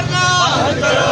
मारना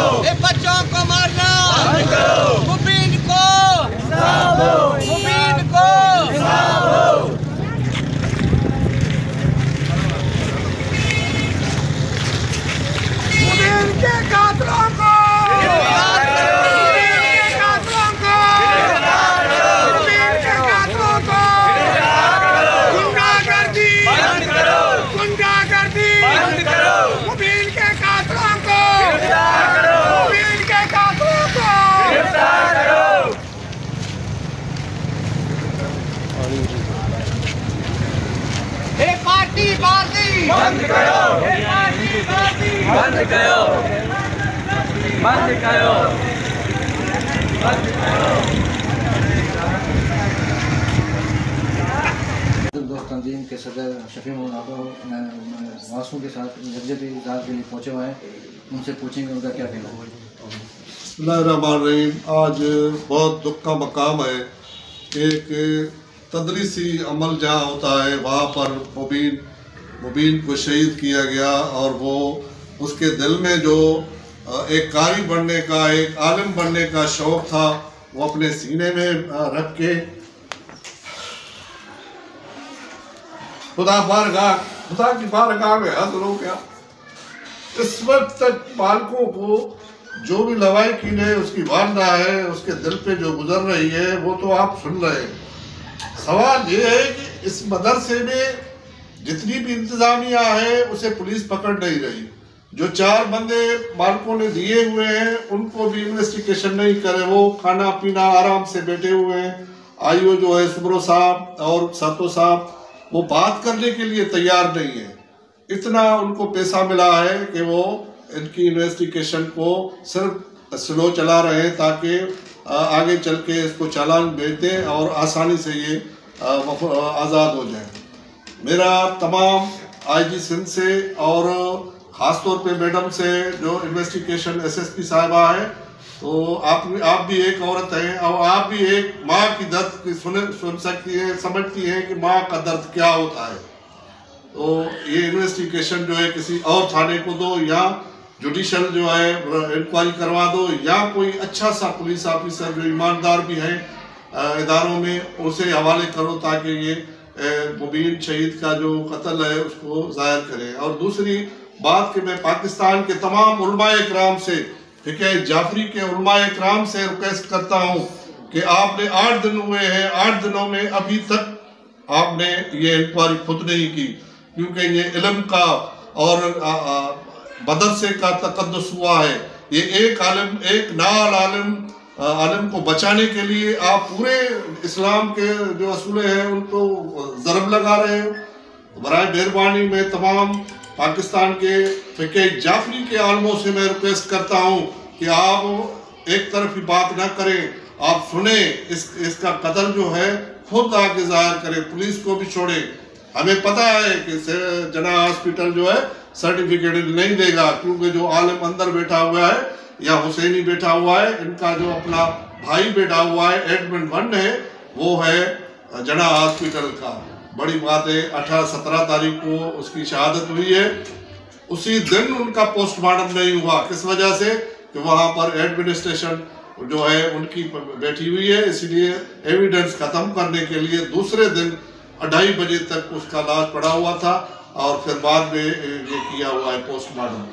बंद हे तंजीम के सदर शफी वासू के साथ जब इजहार के लिए पहुँचे हुए हैं उनसे पूछेंगे उनका क्या कहना है आज बहुत दुख का मकाम है एक तदरीसी अमल जहाँ होता है वहाँ पर मुबीन मुबीन को शहीद किया गया और वो उसके दिल में जो एक कारी बनने का, एक आलम बनने का शौक था, वो अपने सीने में रख के खुदा बारगाह, खुदा की बारगाह में हाजिर हो गया। इस वक्त तक बालकों को जो भी लवाई की है उसकी वालदा है, उसके दिल पे जो गुजर रही है, वो तो आप सुन रहे हैं। सवाल ये है कि इस मदरसे में जितनी भी इंतजामिया है, उसे पुलिस पकड़ नहीं रही। जो चार बंदे बालकों ने दिए हुए हैं, उनको भी इन्वेस्टिगेशन नहीं करे। वो खाना पीना आराम से बैठे हुए हैं। आईओ जो है, सुब्रो साहब और सातो साहब, वो बात करने के लिए तैयार नहीं है। इतना उनको पैसा मिला है कि वो इनकी इन्वेस्टिगेशन को सिर्फ़ स्लो चला रहे हैं, ताकि आगे चल के इसको चालान भेज दें और आसानी से ये आज़ाद हो जाए। मेरा तमाम आईजी सिंध से और ख़ास तौर पे मैडम से जो इन्वेस्टिगेशन एसएसपी साहिबा है तो आप आप भी एक औरत हैं और आप भी एक माँ की दर्द की सुन सुन सकती हैं, समझती हैं कि माँ का दर्द क्या होता है। तो ये इन्वेस्टिगेशन जो है किसी और थाने को दो या जुडिशल जो है इंक्वायरी करवा दो या कोई अच्छा सा पुलिस ऑफिसर जो ईमानदार भी है इदारों में, उसे हवाले करो ताकि ये मुबीन शहीद का जो कत्ल है, उसको ज़ाहिर करें। और दूसरी बात कि मैं पाकिस्तान के तमाम कराम से फिके जाफरी के कराम से रिक्वेस्ट करता हूँ कि आपने आठ दिन हुए हैं, आठ दिनों में अभी तक आपने ये इंक्वायरी खुद नहीं की, क्योंकि ये इलम का और मदरसे का तकदस हुआ है। ये एक आलम, एक नाल आलिम आलिम को बचाने के लिए आप पूरे इस्लाम के जो असूले हैं उनको ज़रब लगा रहे हो। बरए मेहरबानी मैं तमाम पाकिस्तान के फ़िके जाफरी के आलमों से मैं रिक्वेस्ट करता हूँ कि आप एक तरफ़ ही बात ना करें, आप सुने, इस, इसका कदर जो है, खुद आके ज़ाहिर करें, पुलिस को भी छोड़े। हमें पता है कि जना हॉस्पिटल जो है, सर्टिफिकेट नहीं देगा, क्योंकि जो आलम अंदर बैठा हुआ है या हुसैनी बैठा हुआ है, इनका जो अपना भाई बैठा हुआ है एडमिन वन है, वो है जना हॉस्पिटल का। बड़ी बात है, अठारह सत्रह तारीख को उसकी शहादत हुई है। उसी दिन उनका पोस्टमार्टम नहीं हुआ। किस वजह से? कि वहाँ पर एडमिनिस्ट्रेशन जो है, उनकी बैठी हुई है, इसलिए एविडेंस खत्म करने के लिए दूसरे दिन अढ़ाई बजे तक उसका लाश पड़ा हुआ था और फिर बाद में ये किया हुआ है पोस्टमार्टम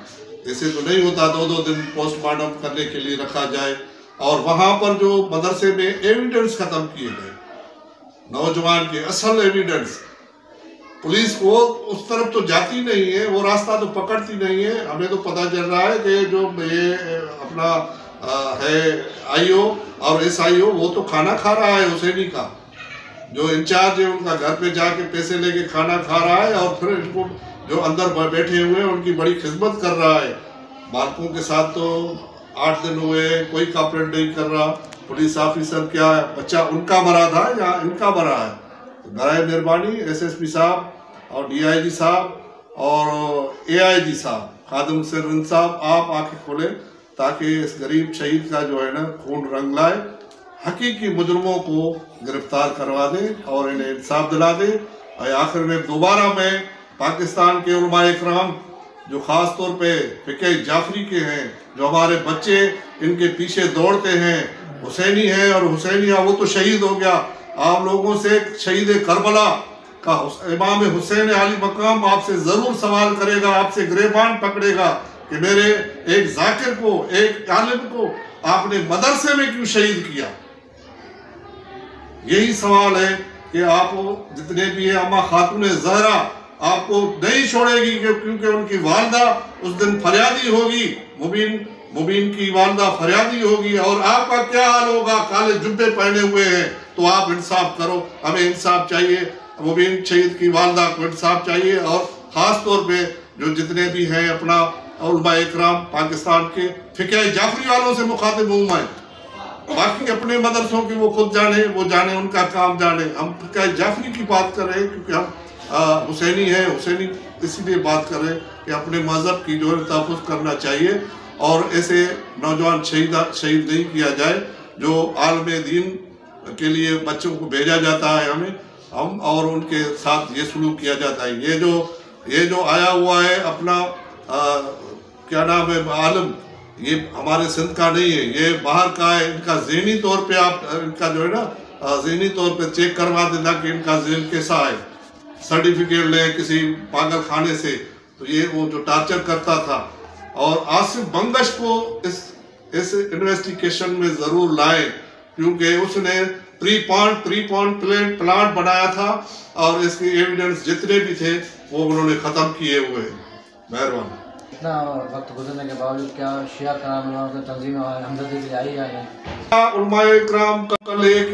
ऐसे तो नहीं होता दो दो दिन पोस्टमार्टम करने के लिए रखा जाए। और वहाँ पर जो मदरसे में एविडेंस खत्म किए गए नौजवान के असल एविडेंस पुलिस को उस तरफ़ तो जाती नहीं है वो रास्ता तो पकड़ती नहीं है। हमें तो पता चल रहा है कि जो ये अपना अ, है आईओ और एस आईओ वो तो खाना खा रहा है उसे हुसैनी का। जो इंचार्ज है उनका घर पे जाके पैसे लेके खाना खा रहा है और फिर इनको जो अंदर बैठे हुए हैं, उनकी बड़ी खिदमत कर रहा है। बालकों के साथ तो आठ दिन हुए कोई कॉपरेट नहीं कर रहा। पुलिस ऑफिसर क्या है? बच्चा उनका मरा था या इनका मरा है? तो बरए मेहरबानी एसएसपी साहब और डीआईजी साहब और एआईजी साहब, खादम सिरन साहब, आप आँखें खोलें ताकि इस गरीब शहीद का जो है ना, खून रंग लाए। हकीकी मुजरमों को गिरफ़्तार करवा दे और इन्हें इंसाफ दिला दे। और आखिर में दोबारा मैं पाकिस्तान के इकराम, जो ख़ास तौर पे फ़िके जाफरी के हैं, जो हमारे बच्चे, इनके पीछे दौड़ते हैं, हुसैनी है और हुसैनिया, वो तो शहीद हो गया। आप लोगों से शहीद करबला का इमाम हुसैन अली मकाम आपसे ज़रूर सवाल करेगा, आपसे ग्रेबान पकड़ेगा कि मेरे एक जाकिर को, एक आलिम को आपने मदरसे में क्यों शहीद किया? यही सवाल है कि आप जितने भी हैं, अम्मा खातून जहरा आपको नहीं छोड़ेगी क्योंकि उनकी वालदा उस दिन फरियादी होगी। मुबीन मुबीन की वालदा फरियादी होगी और आपका क्या हाल होगा? काले जुब्बे पहने हुए हैं। तो आप इंसाफ करो। हमें इंसाफ चाहिए। मुबीन शहीद की वालदा को इंसाफ चाहिए और ख़ास तौर पे जो जितने भी हैं अपना इकराम पाकिस्तान के फ़िका जाफरी वालों से मुखातिब हूँ मैं। बाकी अपने मदरसों की वो खुद जाने, वो जाने, उनका काम जाने। हम क्या जाफरी की बात कर रहे हैं क्योंकि हम हुसैनी है हुसैनी इसीलिए बात कर रहे हैं कि अपने मज़हब की जो है तहफ़ करना चाहिए और ऐसे नौजवान शहीद शहीद नहीं किया जाए जो आलम दीन के लिए बच्चों को भेजा जाता है हमें हम और उनके साथ ये सलूक किया जाता है। ये जो ये जो आया हुआ है अपना आ, क्या नाम है आलम ये हमारे सिंध का नहीं है ये बाहर का है इनका जहनी तौर पे आप इनका जो है ना जहनी तौर पे चेक करवा देना कि इनका जहन कैसा है। सर्टिफिकेट लें किसी पागल खाने से तो ये वो जो टार्चर करता था। और आसिफ बंगश को इस इस इन्वेस्टिगेशन में ज़रूर लाए, क्योंकि उसने pre point pre point plate plant बनाया था और इसके एविडेंस जितने भी थे, वो उन्होंने ख़त्म किए हुए हैं। मेहरबानी। इतना वक्त गुजरने के बावजूद क्या कराम तंजीम हमदर्दी के आई कल एक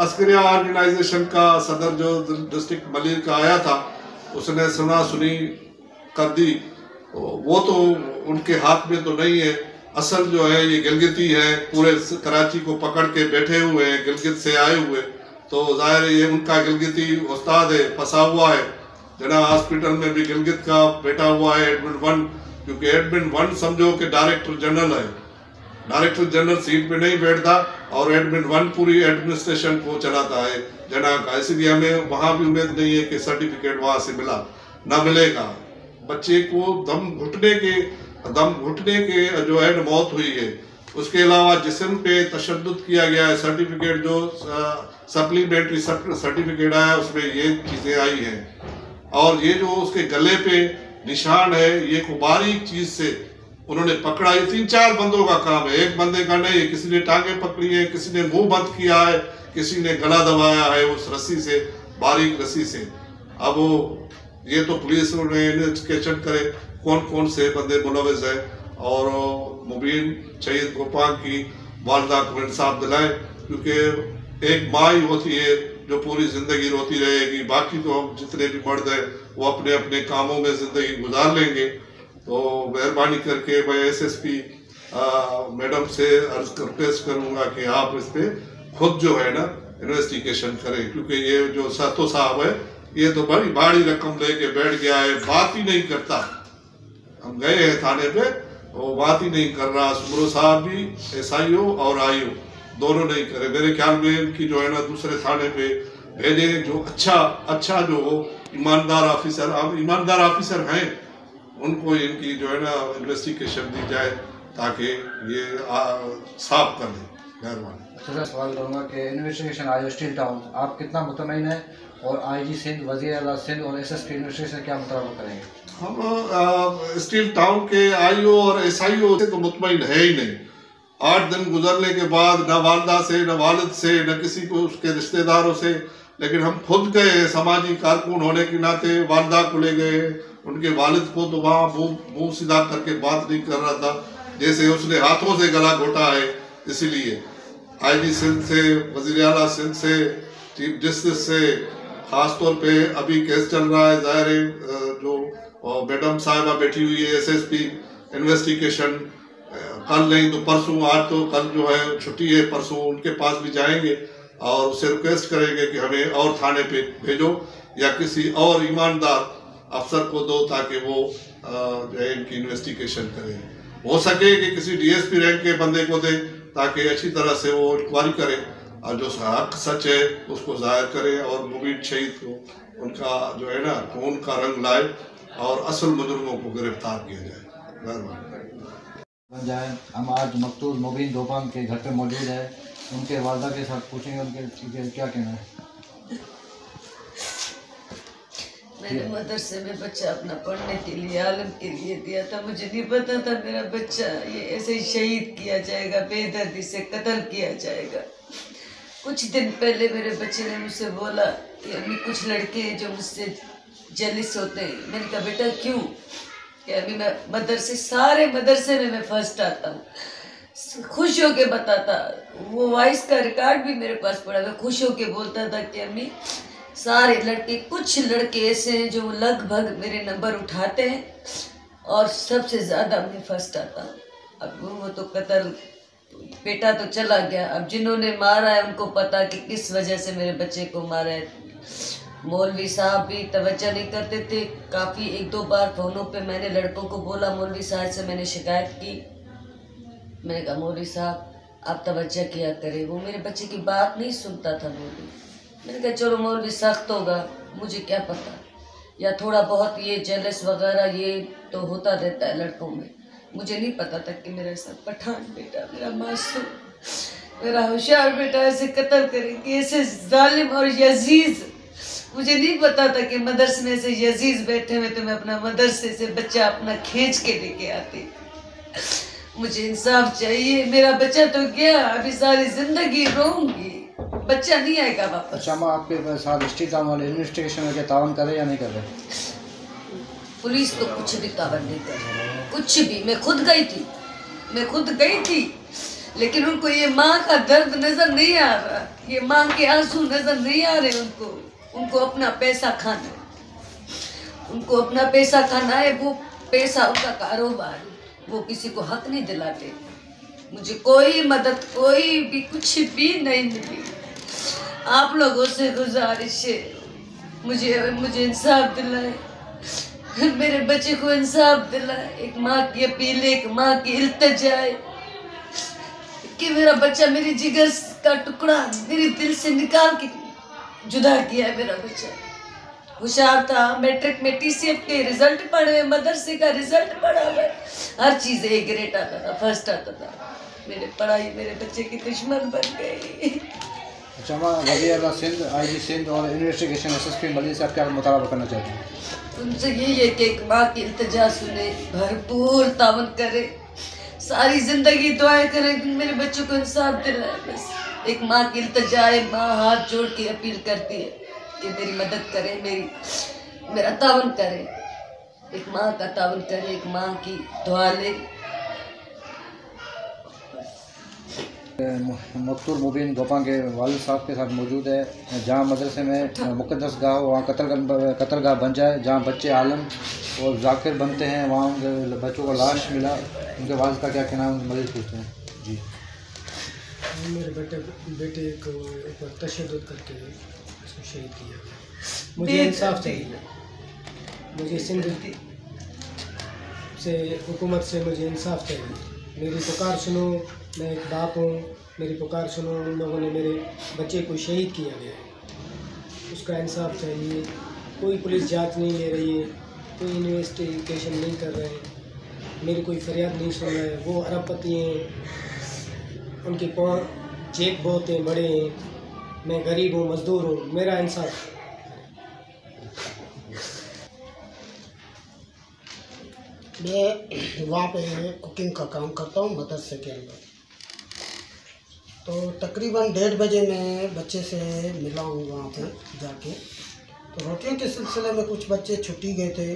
अस्करिया ऑर्गेनाइजेशन का सदर जो डिस्ट्रिक्ट मलिर का आया था, उसने सुना सुनी कर दी। वो तो उनके हाथ में तो नहीं है। असल जो है, ये गिलगिती है, पूरे कराची को पकड़ के बैठे हुए हैं, गिलगित से आए हुए। तो ज़ाहिर ये उनका गिलगिती उस्ताद है, फंसा हुआ है। जना हॉस्पिटल में भी गिलगित का बैठा हुआ है, एडमिट वन। क्योंकि एडमिन वन समझो कि डायरेक्टर जनरल है। डायरेक्टर जनरल सीट पे नहीं बैठता और एडमिन वन पूरी एडमिनिस्ट्रेशन को चलाता है। जना का इसलिए हमें वहाँ भी उम्मीद नहीं है कि सर्टिफिकेट वहाँ से मिला। ना मिलेगा। बच्चे को दम घुटने के, दम घुटने के जो है मौत हुई है। उसके अलावा जिसम पे तशद किया गया है सर्टिफिकेट जो सप्लीमेंट्री सर्टिफिकेट आया, उसमें ये चीज़ें आई हैं। और ये जो उसके गले पे निशान है, ये को बारीक चीज़ से उन्होंने पकड़ा ये तीन चार बंदों का काम है। एक बंदे का नहीं, किसी ने टांगे पकड़ी है, किसी ने मुँह बंद किया है, किसी ने गला दबाया है उस रस्सी से, बारीक रस्सी से। अब वो, ये तो पुलिस ने इन्वेस्टिगेशन करे कौन कौन से बंदे मुलविस है। और मुबीन शहीद गोपाल की वालदा को इंसाफ दिलाए, क्योंकि एक माँ ही होती है जो पूरी ज़िंदगी रोती रहेगी। बाकी तो हम जितने भी मर्द हैं वो अपने अपने कामों में ज़िंदगी गुजार लेंगे। तो मेहरबानी करके मैं एस एस पी मैडम से अर्ज़ रिक्वेस्ट करूँगा कि आप इस पर खुद जो है ना इन्वेस्टिगेशन करें, क्योंकि ये जो सातो साहब है, ये तो बड़ी भारी रकम लेके बैठ गया है, बात ही नहीं करता। हम गए हैं थाने पे, वो बात ही नहीं कर रहा सुमरो साहब भी एस आई ओ और आई ओ दोनों नहीं करे। मेरे ख्याल में इनकी जो है ना दूसरे थाने पे भेजे, जो अच्छा अच्छा जो हो ईमानदार ऑफिसर अब ईमानदार ऑफिसर हैं उनको इनकी जो है ना इन्वेस्टिगेशन दी जाए ताकि ये साफ़ कर दें मेहरबानी। अच्छा सवाल करूँगा कि इन्वेस्टिगेशन आई स्टील टाउन आप कितना मुतमिन है और आई जी सिंध वजी अला सिंध और एस एस पी इन्वेस्टिगेशन क्या मुताबिक करेंगे? हम स्टील टाउन के आईओ और एसआईओ से तो मुतमिन है ही नहीं। आठ दिन गुजरने के बाद न वालदा से न वालिद से न किसी को उसके रिश्तेदारों से लेकिन हम खुद गए समाजी कारकुन होने के नाते वालदा को ले गए। उनके वालिद को तो वहाँ मुँह मुँह सीधा करके बात नहीं कर रहा था। जैसे उसने हाथों से गला घोटा है, इसीलिए। आई जी सिंध से, वज़ीर अला सिंध से, चीफ जस्टिस से ख़ास तौर पे अभी केस चल रहा है, ज़ाहिर है जो मैडम साहिबा बैठी हुई है एसएसपी इन्वेस्टिगेशन कल नहीं तो परसों, आज तो कल जो है, छुट्टी है, परसों उनके पास भी जाएँगे। और उससे रिक्वेस्ट करेंगे कि हमें और थाने पे भेजो या किसी और ईमानदार अफसर को दो ताकि वो जो है इनकी इन्वेस्टिगेशन करें। हो सके कि किसी डीएसपी रैंक के बंदे को दे ताकि अच्छी तरह से वो इंक्वायरी करे और जो हक सच है उसको ज़ाहिर करे और मुबीन शहीद को उनका जो है ना, खून का रंग लाए और असल मुजरमों को गिरफ़्तार किया जाए। जाए। हम आज मकतूल मुबीन दोपान के घर पे मौजूद है। उनके वालदा के साथ पूछेंगे उनके क्या कहना है? मैंने मदरसे में बच्चा अपना पढ़ने के लिए आलम के लिए दिया था। मुझे नहीं पता था मेरा बच्चा ये ऐसे ही शहीद किया जाएगा बेदर्दी से कत्ल किया जाएगा। कुछ दिन पहले मेरे बच्चे ने मुझसे बोला कि अम्मी कुछ लड़के हैं जो मुझसे जलिस होते हैं। मैंने कहा बेटा क्यों? कि अभी मैं मदरसे सारे मदरसे में मैं फ़र्स्ट आता हूँ। खुश होके बताता। वो वॉइस का रिकॉर्ड भी मेरे पास पड़ा। मैं खुश होके बोलता था कि अम्मी, सारे लड़के, कुछ लड़के ऐसे हैं जो लगभग मेरे नंबर उठाते हैं और सबसे ज़्यादा मैं फ़र्स्ट आता अब वो तो कतल, बेटा तो चला गया। अब जिन्होंने मारा है, उनको पता कि किस वजह से मेरे बच्चे को मारा है। मौलवी साहब भी तवज्जो नहीं करते थे। काफ़ी एक दो बार फ़ोनों पे मैंने लड़कों को बोला, मौलवी साहब से मैंने शिकायत की। मैंने कहा, मौलवी साहब, आप तवज्जो किया करें। वो मेरे बच्चे की बात नहीं सुनता था मौलवी। मैंने कहा, चलो मौलवी, सख्त होगा, मुझे क्या पता? या थोड़ा बहुत ये जेलस वगैरह, ये तो होता रहता है लड़कों में। मुझे नहीं पता था कि मेरा ऐसा पठान बेटा, मेरा मासूम, मेरा होशियार बेटा ऐसे कत्ल करेंगे ऐसे जालिम और यजीज। मुझे नहीं पता था कि मदरसे में ऐसे यजीज बैठे हुए तो मैं अपना मदरसे से बच्चा अपना खींच के लेके आती। मुझे इंसाफ चाहिए। मेरा बच्चा तो गया अभी सारी ज़िंदगी रोऊँगी। बच्चा नहीं आएगा वापस। अच्छा हम आपके साथ इन्वेस्टिगेशन में क्या तावन कर रहे या नहीं कर? रहे पुलिस तो कुछ भी काबर नहीं कर। रही कुछ भी। मैं खुद गई थी। मैं खुद गई थी। लेकिन उनको ये माँ का दर्द नज़र नहीं आ रहा। ये माँ के आँसू नज़र नहीं आ रहे उनको। उनको अपना पैसा खाना है। उनको अपना पैसा खाना है वो पैसा उनका कारोबार वो किसी को हक नहीं दिलाते। मुझे कोई मदद, कोई भी कुछ भी नहीं मिली। आप लोगों से गुजारिश है, मुझे मुझे इंसाफ दिलाए। मेरे बच्चे को इंसाफ दिलाए। एक माँ की अपील, एक माँ की इल्तजा कि मेरा बच्चा मेरी जिगर का टुकड़ा मेरे दिल से निकाल के जुदा किया है मेरा बच्चा। होशियार था मैट्रिक में टीसीएफ के रिज़ल्ट पढ़े मदरसे का रिज़ल्ट पढ़ा मैं। हर चीज़ ए ग्रेड आता था फ़र्स्ट आता था। मेरे पढ़ाई मेरे बच्चे की दुश्मन बन गई अच्छा सिंध सिंध और इन्वेस्टिगेशन एस एस मलिक से आप क्या मुतालबा करना चाहते हैं। उनसे यही है कि एक माँ की इल्तजा सुने भरपूर तावन करे। सारी ज़िंदगी दुआएँ करें मेरे बच्चों को इंसाफ दिलाए। बस एक माँ की इल्तजा है माँ हाथ जोड़ के अपील करती है। कि मेरी मदद करे मेरी मेरा तावन करे। एक माँ का तावन करे एक माँ की दुआ ले। मकतूल मुबीन गोपा के वालिद साहब के साथ मौजूद है। जहाँ मदरसे में मुकदस गाह वहाँ कत्ल कत्ल गाह बन जाए। जहाँ बच्चे आलम और जाकिर बनते हैं वहाँ उनके बच्चों को लाश मिला। उनके वालिद का क्या कहना है उनके मरीज़ पूछते हैं? जी। मेरे बेटे बेटे को ऊपर तशद करके उसको शहीद किया मुझे इंसाफ चाहिए मुझे सिंध से हुकूमत से मुझे इंसाफ चाहिए मेरी पुकार सुनो मैं एक बाप हूँ। मेरी पुकार सुनो उन लोगों ने मेरे बच्चे को शहीद किया गया है। उसका इंसाफ चाहिए। कोई पुलिस जाँच नहीं ले रही है। कोई इन्वेस्टिगेशन नहीं कर रहे हैं। मेरी कोई फरियाद नहीं सुन रहे हैं। वो अरबपति हैं। उनके पाँव जेब बहुत हैं बड़े हैं। मैं गरीब हूँ, मजदूर हूँ, मेरा इंसाफ। मैं वहाँ पे कुकिंग का काम करता हूँ, मदरसे के अंदर। तो तकरीबन डेढ़ बजे मैं बच्चे से मिला हूँ वहाँ पे जाके। तो रोटियों के सिलसिले में कुछ बच्चे छुट्टी गए थे।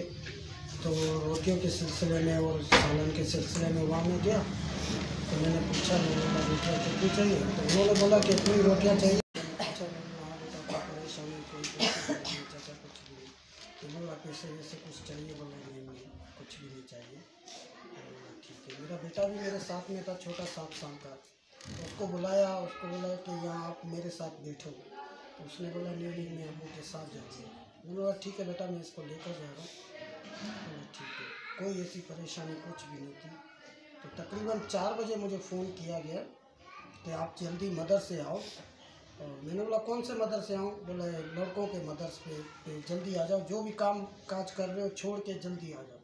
तो रोटियों के सिलसिले में और सालन के सिलसिले में वहाँ में गया। तो मैंने पूछा मैंने बोला रोटियाँ कितनी चाहिए? तो उन्होंने बोला कि इतनी रोटियाँ चाहिए अच्छा मैंने कहा, हाँ बेटा कोई परेशानी कोई दिक्कत नहीं, चाचा कुछ भी नहीं। तो बोला पैसे वैसे कुछ चाहिए बोला नहीं नहीं, कुछ भी नहीं चाहिए। तो ठीक है। मेरा बेटा भी मेरे साथ में था, छोटा सात साल का। उसको बुलाया, उसको बोला कि यहाँ आप मेरे साथ बैठो। तो उसने बोला, नहीं नहीं, मैं अबू के साथ जाऊँगी मैंने बोला, ठीक है बेटा, मैं इसको लेकर जा रहा हूँ। ठीक है। कोई ऐसी परेशानी कुछ भी नहीं थी। तो तकरीबन चार बजे मुझे फ़ोन किया गया कि आप जल्दी मदर से आओ। और मैंने बोला कौन से मदर से आऊँ? बोले लड़कों के मदर्स पे, पे जल्दी आ जाओ। जो भी काम काज कर रहे हो छोड़ के जल्दी आ जाओ।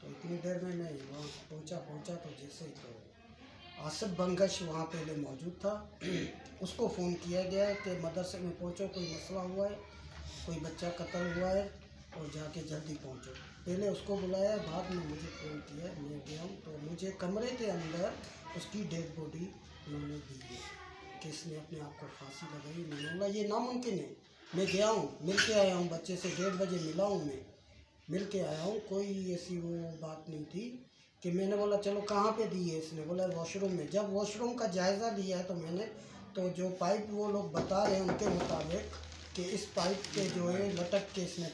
तो इतनी देर में मैं वहाँ पहुँचा पहुँचा तो जैसे ही तो आसिफ बंगश वहाँ पहले मौजूद था। उसको फ़ोन किया गया है कि मदरसे में पहुँचो कोई मसला हुआ है कोई बच्चा कत्ल हुआ है और जाके जल्दी पहुँचो। पहले उसको बुलाया बाद में मुझे फ़ोन किया मैं गया हूँ। तो मुझे कमरे के अंदर उसकी डेड बॉडी उन्होंने दी है। कि इसने अपने आप को फांसी लगाई मैंने बोला ये नामुमकिन है। मैं गया हूँ मिल के आया हूँ, बच्चे से डेढ़ बजे मिला हूँ मैं। मिल के आया हूँ, कोई ऐसी वो बात नहीं थी कि मैंने बोला, चलो कहाँ पे दी है? इसने बोला, वॉशरूम में। जब वॉशरूम का जायज़ा लिया है तो मैंने तो जो पाइप वो लोग बता रहे हैं उनके मुताबिक कि इस पाइप के जो है, लटक के इसने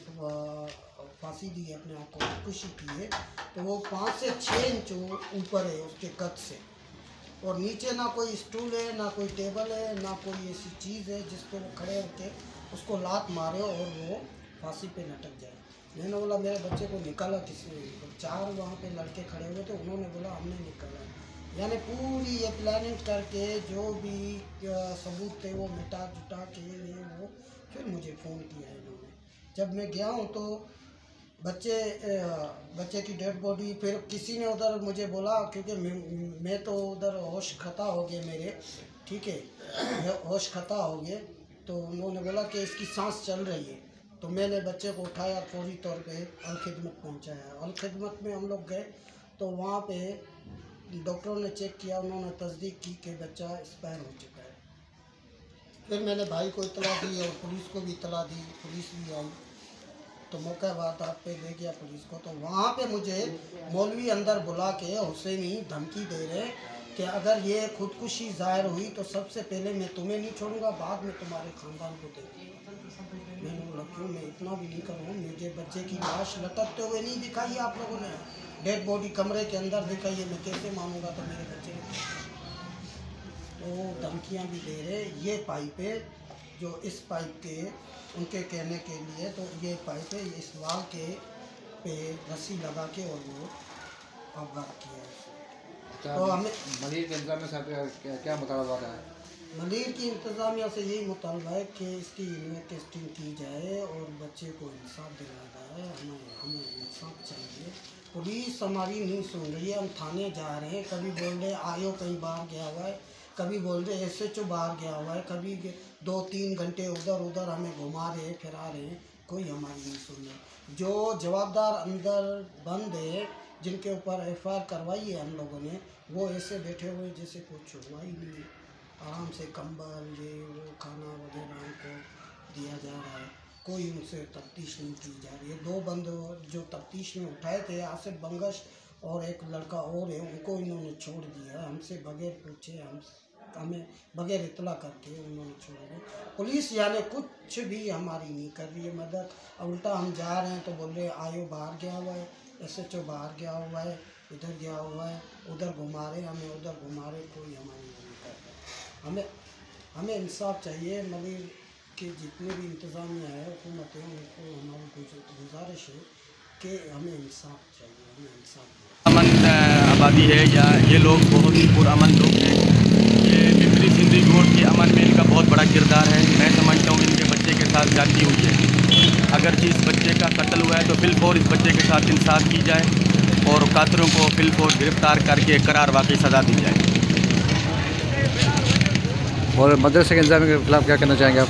फांसी दी है, अपने आप को खुशी की है तो वो पाँच से छः इंच ऊपर है उसके कद से। और नीचे ना कोई स्टूल है, ना कोई टेबल है, ना कोई ऐसी चीज़ है जिस पर वो खड़े होके उसको लात मारे और वो फांसी पे लटक जाए। मैंने बोला, मेरे बच्चे को निकाला किसी तो चार वहाँ पे लड़के खड़े हुए थे, उन्होंने बोला, हमने निकाला। यानी पूरी ये प्लानिंग करके जो भी सबूत थे, वो मिटा जुटा के वो, फिर मुझे फ़ोन किया इन्होंने। जब मैं गया हूँ तो बच्चे बच्चे की डेड बॉडी फिर किसी ने उधर मुझे बोला क्योंकि मैं, तो उधर होश खता हो गए मेरे ठीक है? होश खता हो गए तो उन्होंने बोला कि इसकी सांस चल रही है। तो मैंने बच्चे को उठाया फौरी तौर पे अलखिदमत पहुँचाया। अलखिदमत में हम लोग गए तो वहाँ पे डॉक्टरों ने चेक किया उन्होंने तस्दीक की कि बच्चा एक्सपायर हो चुका है। फिर मैंने भाई को इतला दी और पुलिस को भी इतला दी पुलिस भी आई। तो मौका बात आप पे दे गया पुलिस को। तो वहाँ पे मुझे मौलवी अंदर बुला के हुसैनी धमकी दे रहे कि अगर ये खुदकुशी ज़ाहिर हुई तो सबसे पहले मैं तुम्हें नहीं छोड़ूँगा, बाद में तुम्हारे ख़ानदान को देंगे मैंने बोला मैं इतना भी नहीं करूँ मुझे बच्चे की लाश लटकते हुए नहीं दिखाई आप लोगों ने। डेड बॉडी कमरे के अंदर दिखाई है, मैं कैसे मानूँगा तो मेरे बच्चे तो धमकियाँ भी दे रहे ये पाइप है, जो इस पाइप के उनके कहने के लिए तो ये पाइप इस वाल के पे रस्सी लगा के और वो अवगत किया। है अच्छा, तो हमें मरीज़ के इंतज़ाम आपका क्या, क्या मुतालबा रहा है? मलिर की इंतज़ामिया से यही मुतालबा है कि इसकी इनमें टेस्टिंग की जाए और बच्चे को इंसाफ दिलाया जाए हमें हमें इंसाफ चाहिए। पुलिस हमारी नहीं सुन रही है हम थाने जा रहे हैं। कभी बोल रहे आयो कहीं बार गया हुआ है। कभी बोल रहे एस एच ओ बाहर गया हुआ है, कभी दो तीन घंटे उधर उधर हमें घुमा रहे हैं फिरा रहे हैं कोई हमारी नहीं सुन रहे। जो जवाबदार अंदर बंद है, जिनके ऊपर एफ़ आई आर करवाई है हम लोगों ने, वो ऐसे बैठे हुए जैसे कुछ हुआ ही नहीं। आराम से कंबल, ये, वो, खाना वगैरह उनको दिया जा रहा है। कोई उनसे तफ्तीश नहीं की जा रही है। दो बंद जो तफ्तीश में उठाए थे, आसिफ बंगश और एक लड़का और है, उनको इन्होंने छोड़ दिया हमसे बगैर पूछे, हम हमें बगैर इतला करके उन्होंने छोड़ा दिया पुलिस यानी कुछ भी हमारी नहीं कर रही है मदद। उल्टा हम जा रहे हैं तो बोल रहे आयो बाहर गया हुआ है एस एच ओ बाहर गया हुआ है, इधर गया हुआ है, उधर घुमा रहे हमें, उधर घुमा रहे कोई हमारी नहीं कर रहा हमें हमें इंसाफ चाहिए मलिर के जितने भी इंतज़ामिया है हुकूमत है, उनको हमारी गुजारिश है कि हमें इंसाफ चाहिए, हमें इंसाफ अमन आबादी है या ये लोग बहुत ही पुरअमन लोग हैं। पिपरी सिंधी गोड के अमन में इनका बहुत बड़ा किरदार है। मैं समझता हूँ इनके बच्चे के साथ जाती हुई है अगर इस बच्चे का कत्ल हुआ है तो फिलफोर इस बच्चे के साथ इंसाफ की जाए और कातलों को फिलफोर गिरफ़्तार करके करार वाकई सज़ा दी जाए। और मदरसे के इंतज़ाम के खिलाफ क्या करना चाहेंगे आप?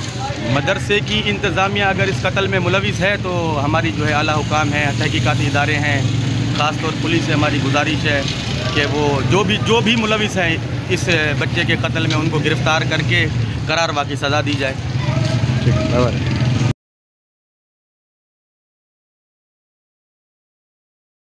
मदरसे की इंतज़ामिया अगर इस कत्ल में मुलविस है तो हमारी जो है आला हुकाम है तहकीकती इदारे हैं ख़ासतौर पुलिस से हमारी गुजारिश है कि वो जो भी जो भी मुलविस हैं इस बच्चे के कत्ल में उनको गिरफ़्तार करके करार वाकी सज़ा दी जाए। ठीक है